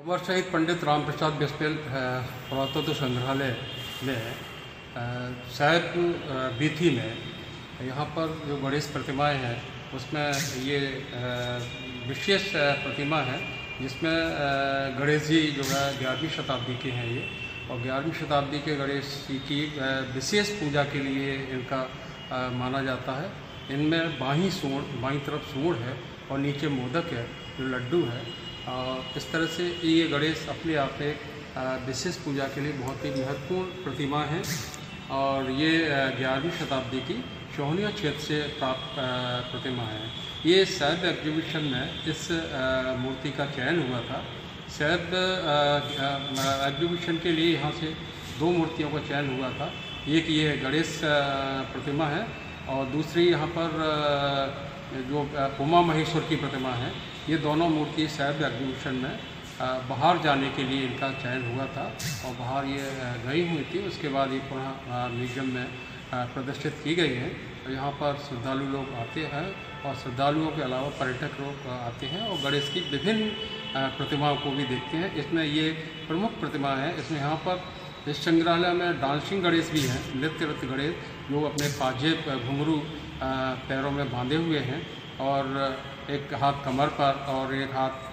अमर शहीद पंडित राम प्रसाद बिस्पेल पुरातत्व संग्रहालय में साहेब बीथी में, यहाँ पर जो गणेश प्रतिमाएँ हैं, उसमें ये विशेष प्रतिमा है, जिसमें गणेश जी जो है, ग्यारहवीं शताब्दी के हैं ये, और ग्यारहवीं शताब्दी के गणेश जी की विशेष पूजा के लिए इनका माना जाता है। इनमें बाहीं सूढ़ बाहीं तरफ़ सूढ़ है, और नीचे मोदक है, जो लड्डू है और इस तरह से ये गणेश अपने आप में विशेष पूजा के लिए बहुत ही महत्वपूर्ण प्रतिमा है। और ये ग्यारहवीं शताब्दी की शोहनिया क्षेत्र से प्राप्त प्रतिमा है। ये सैद एग्जीबिशन में इस मूर्ति का चयन हुआ था। सैद एग्जीबिशन के लिए यहाँ से दो मूर्तियों का चयन हुआ था। एक ये गणेश प्रतिमा है और दूसरी यहाँ पर जो उमा महेश्वर की प्रतिमा है। ये दोनों मूर्ति सैद एग्जीबिशन में बाहर जाने के लिए इनका चयन हुआ था और बाहर ये गई हुई थी। उसके बाद ये पुनः म्यूज़ियम में प्रदर्शित की गई है। यहाँ पर श्रद्धालु लोग आते हैं और श्रद्धालुओं के अलावा पर्यटक लोग आते हैं और गणेश की विभिन्न प्रतिमाओं को भी देखते हैं। इसमें ये प्रमुख प्रतिमा है। इसमें यहाँ पर इस संग्रहालय में डांसिंग गणेश भी हैं, नृत्य रत गणेश, जो अपने पाजेब घुंघरू पैरों में बांधे हुए हैं। और एक हाथ कमर पर और एक हाथ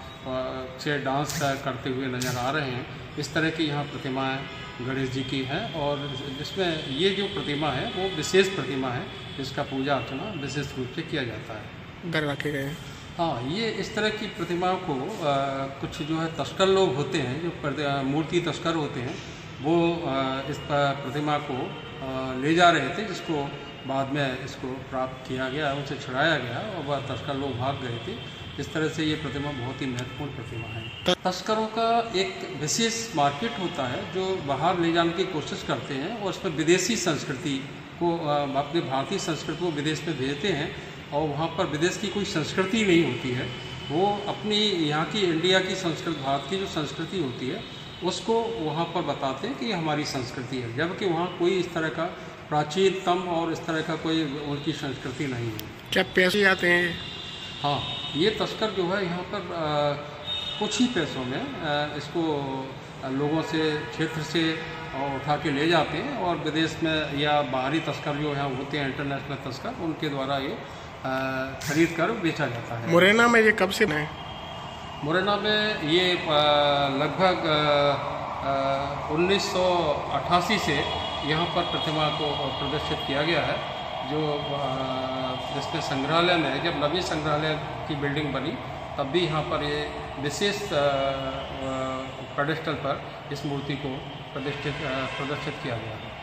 से डांस करते हुए नज़र आ रहे हैं। इस तरह की यहाँ प्रतिमाएँ गणेश जी की हैं और इसमें ये जो प्रतिमा है वो विशेष प्रतिमा है जिसका पूजा अर्चना विशेष रूप से किया जाता है। घर रखे गए हाँ। ये इस तरह की प्रतिमाओं को अ, कुछ जो है तस्कर लोग होते हैं जो मूर्ति तस्कर होते हैं वो अ, इस प्रतिमा को अ, ले जा रहे थे जिसको बाद में इसको प्राप्त किया गया उनसे छुड़ाया गया और वह तस्कर लोग भाग गए थे। इस तरह से ये प्रतिमा बहुत ही महत्वपूर्ण प्रतिमा है। तस्करों का एक विशेष मार्केट होता है, जो बाहर ले जाने की कोशिश करते हैं और उसमें विदेशी संस्कृति को अपनी भारतीय संस्कृति को विदेश में भेजते हैं और वहाँ पर विदेश की कोई संस्कृति नहीं होती है। वो अपनी यहाँ की, इंडिया की संस्कृति, भारत की जो संस्कृति होती है उसको वहाँ पर बताते हैं कि ये हमारी संस्कृति है जबकि वहाँ कोई इस तरह का प्राचीनतम और इस तरह का कोई उनकी संस्कृति नहीं है। क्या पैसे आते हैं? हाँ ये तस्कर जो है यहाँ पर अ, कुछ ही पैसों में अ, इसको लोगों से क्षेत्र से उठा के ले जाते हैं और विदेश में या बाहरी तस्कर जो यहाँ होते हैं इंटरनेशनल तस्कर उनके द्वारा ये खरीद कर बेचा जाता है। मुरैना में ये कब से है? मुरैना में ये लगभग उन्नीस सौ अट्ठासी से यहाँ पर प्रतिमा को प्रदर्शित किया गया है, जो जिसमें संग्रहालय में, जब नवी संग्रहालय की बिल्डिंग बनी, तब भी यहाँ पर ये विशेष पेडेस्टल पर इस मूर्ति को प्रदर्शित प्रदर्शित किया गया है।